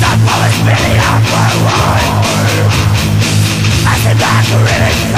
Not while it's been the upper I said really